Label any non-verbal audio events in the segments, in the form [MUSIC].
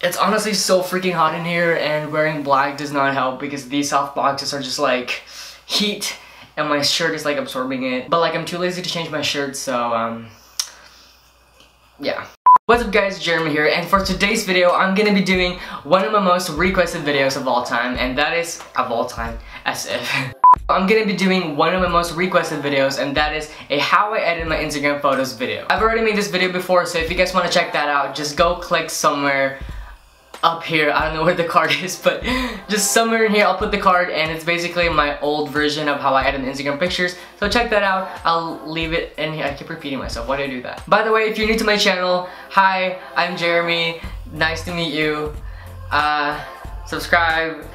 It's honestly so freaking hot in here and wearing black does not help because these soft boxes are just like heat and my shirt is like absorbing it. But like I'm too lazy to change my shirt so um yeah. What's up guys, Jeremy here, and for today's video, I'm gonna be doing one of my most requested videos of all time, and that is, of all time, as if. [LAUGHS] I'm gonna be doing one of my most requested videos, and that is a how I edit my Instagram photos video. I've already made this video before, so if you guys wanna check that out, just go click somewhere up here. I don't know where the card is, but just somewhere in here I'll put the card and it's basically my old version of how I edit Instagram pictures. So check that out. I'll leave it in here. I keep repeating myself. Why do I do that? By the way, if you're new to my channel, hi, I'm Jeremy. Nice to meet you. Uh, subscribe.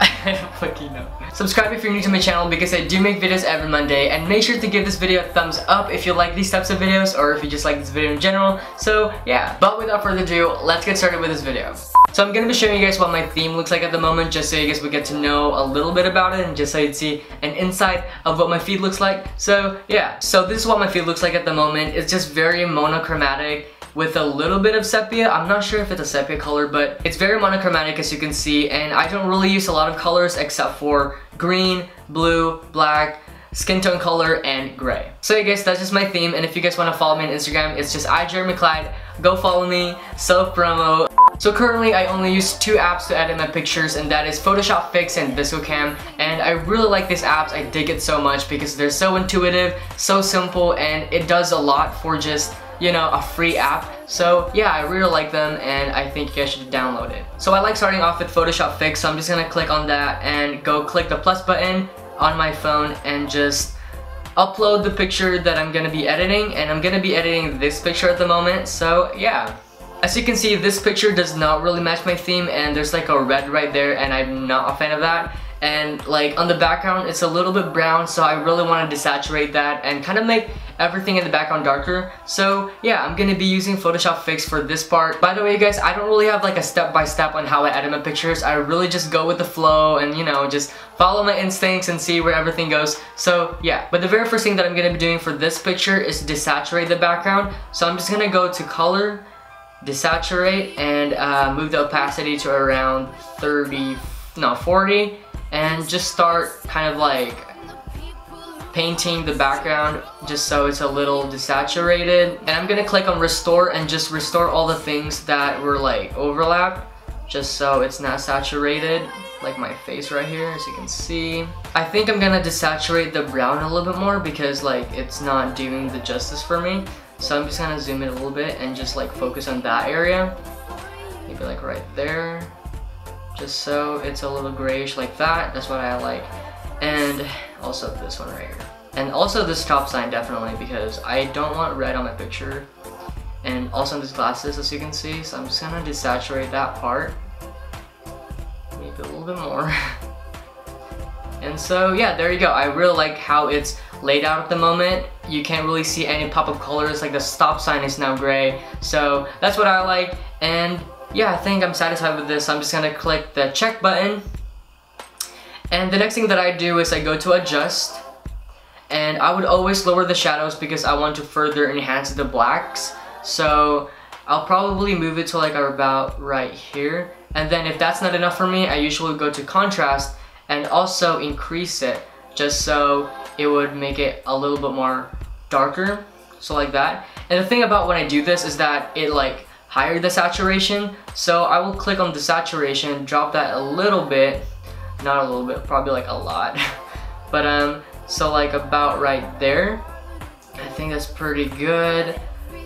I [LAUGHS] don't fucking know. Subscribe if you're new to my channel because I do make videos every Monday and make sure to give this video a thumbs up if you like these types of videos or if you just like this video in general. So yeah, but without further ado, let's get started with this video. So I'm gonna be showing you guys what my theme looks like at the moment just so you guys would get to know a little bit about it and just so you'd see an insight of what my feed looks like. So yeah, so this is what my feed looks like at the moment. It's just very monochromatic with a little bit of sepia. I'm not sure if it's a sepia color, but it's very monochromatic as you can see, and I don't really use a lot of colors except for green, blue, black, skin tone color, and gray. So yeah guys, that's just my theme, and if you guys want to follow me on Instagram, it's just iJeremyClyde. Go follow me, self-promo. So currently I only use two apps to edit my pictures and that is Photoshop Fix and VSCO Cam and I really like these apps, I dig it so much because they're so intuitive, so simple and it does a lot for just you know, a free app. So yeah, I really like them and I think you guys should download it. So I like starting off with Photoshop Fix, so I'm just gonna click on that and go click the plus button on my phone and just upload the picture that I'm gonna be editing and I'm gonna be editing this picture at the moment, so yeah. As you can see, this picture does not really match my theme and there's like a red right there and I'm not a fan of that. And like on the background it's a little bit brown so I really want to desaturate that and kind of make everything in the background darker. So yeah I'm gonna be using Photoshop Fix for this part. By the way guys I don't really have like a step-by-step -step on how I edit my pictures. I really just go with the flow and you know just follow my instincts and see where everything goes. So yeah but the very first thing that I'm gonna be doing for this picture is desaturate the background. So I'm just gonna go to color desaturate and uh, move the opacity to around 30 no 40 and just start kind of like painting the background just so it's a little desaturated. And I'm gonna click on restore and just restore all the things that were like overlap just so it's not saturated like my face right here as you can see. I think I'm gonna desaturate the brown a little bit more because like it's not doing the justice for me so I'm just gonna zoom in a little bit and just like focus on that area maybe like right there just so it's a little grayish like that. That's what I like. And also this one right here. And also this stop sign definitely because I don't want red on my picture. And also these glasses as you can see. So I'm just gonna desaturate that part. Maybe a little bit more. [LAUGHS] and so yeah, there you go. I really like how it's laid out at the moment. You can't really see any pop-up colors like the stop sign is now gray. So that's what I like. And yeah, I think I'm satisfied with this. I'm just gonna click the check button. And the next thing that I do is I go to adjust. And I would always lower the shadows because I want to further enhance the blacks. So I'll probably move it to like about right here. And then if that's not enough for me, I usually go to contrast and also increase it just so it would make it a little bit more darker. So like that. And the thing about when I do this is that it like higher the saturation. So I will click on the saturation, drop that a little bit, not a little bit, probably like a lot. [LAUGHS] but um, so like about right there. I think that's pretty good.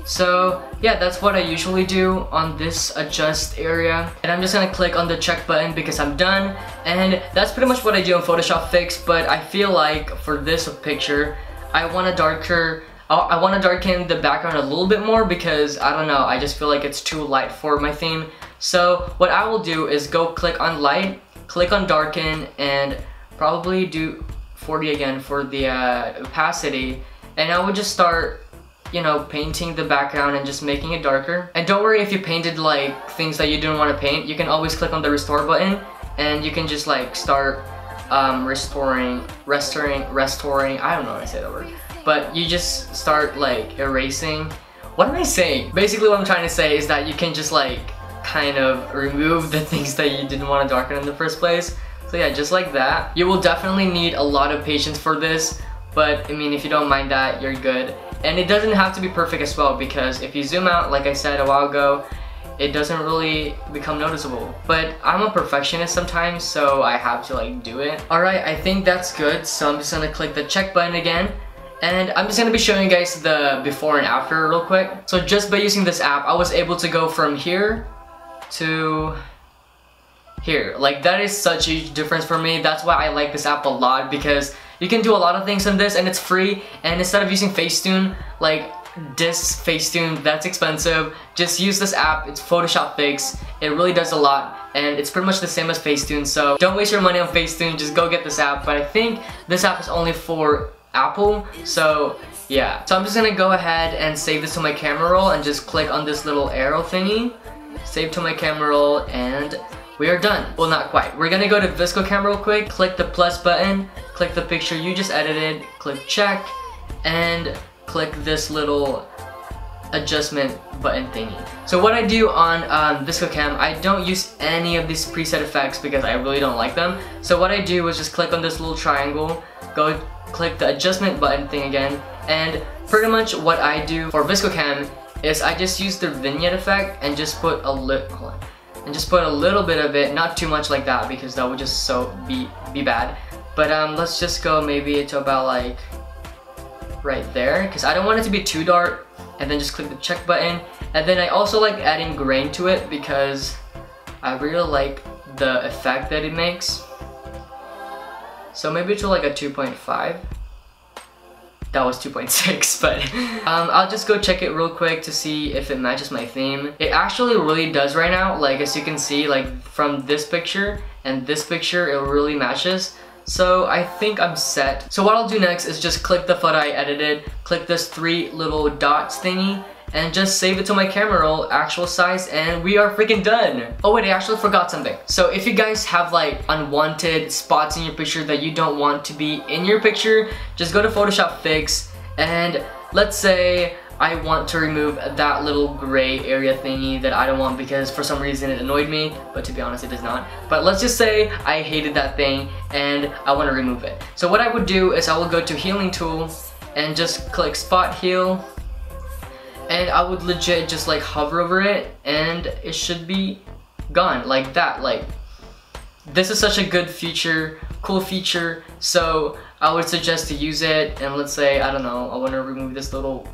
So yeah, that's what I usually do on this adjust area. And I'm just gonna click on the check button because I'm done. And that's pretty much what I do in Photoshop Fix, but I feel like for this picture, I want a darker I want to darken the background a little bit more because I don't know, I just feel like it's too light for my theme. So what I will do is go click on light, click on darken, and probably do 40 again for the uh, opacity. And I would just start, you know, painting the background and just making it darker. And don't worry if you painted like things that you didn't want to paint, you can always click on the restore button and you can just like start um, restoring, restoring, restoring, I don't know how to say that word but you just start like erasing. What am I saying? Basically what I'm trying to say is that you can just like kind of remove the [LAUGHS] things that you didn't want to darken in the first place. So yeah, just like that. You will definitely need a lot of patience for this, but I mean, if you don't mind that, you're good. And it doesn't have to be perfect as well because if you zoom out, like I said a while ago, it doesn't really become noticeable. But I'm a perfectionist sometimes, so I have to like do it. Alright, I think that's good, so I'm just gonna click the check button again. And I'm just gonna be showing you guys the before and after real quick. So just by using this app, I was able to go from here to here. Like that is such a huge difference for me. That's why I like this app a lot because you can do a lot of things in this and it's free. And instead of using Facetune, like this Facetune, that's expensive. Just use this app, it's Photoshop Fix. It really does a lot and it's pretty much the same as Facetune. So don't waste your money on Facetune, just go get this app. But I think this app is only for Apple, so yeah. So I'm just gonna go ahead and save this to my camera roll and just click on this little arrow thingy. Save to my camera roll and we are done. Well, not quite. We're gonna go to VSCO Cam real quick, click the plus button, click the picture you just edited, click check, and click this little adjustment button thingy. So what I do on um, VSCO Cam, I don't use any of these preset effects because I really don't like them. So what I do is just click on this little triangle, go click the adjustment button thing again, and pretty much what I do for VSCO Cam is I just use the vignette effect and just put a little, and just put a little bit of it, not too much like that because that would just so be be bad. But um, let's just go maybe to about like right there because I don't want it to be too dark and then just click the check button. And then I also like adding grain to it because I really like the effect that it makes. So maybe to like a 2.5 that was 2.6 [LAUGHS] but um, I'll just go check it real quick to see if it matches my theme. It actually really does right now like as you can see like from this picture and this picture it really matches so I think I'm set. So what I'll do next is just click the photo I edited, click this three little dots thingy, and just save it to my camera roll, actual size, and we are freaking done. Oh wait, I actually forgot something. So if you guys have like unwanted spots in your picture that you don't want to be in your picture, just go to Photoshop Fix, and let's say I want to remove that little gray area thingy that I don't want because for some reason it annoyed me, but to be honest it does not. But let's just say I hated that thing and I want to remove it. So what I would do is I will go to healing tool and just click spot heal and I would legit just like hover over it and it should be gone like that like this is such a good feature cool feature so I would suggest to use it and let's say I don't know I want to remove this little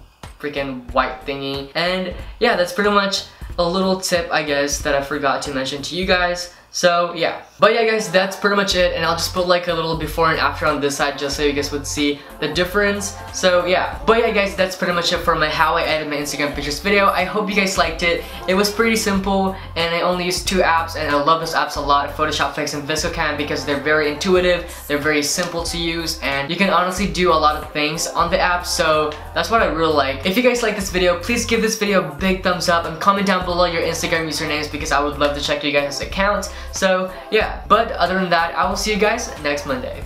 freaking white thingy. And yeah, that's pretty much a little tip, I guess, that I forgot to mention to you guys. So yeah. But yeah guys, that's pretty much it and I'll just put like a little before and after on this side just so you guys would see the difference. So yeah. But yeah guys, that's pretty much it for my how I edit my Instagram pictures video. I hope you guys liked it. It was pretty simple and I only used two apps and I love those apps a lot, Photoshop Fix and VSCO Cam because they're very intuitive, they're very simple to use and you can honestly do a lot of things on the app so that's what I really like. If you guys like this video, please give this video a big thumbs up and comment down below your Instagram usernames because I would love to check you guys' accounts. So yeah, but other than that, I will see you guys next Monday.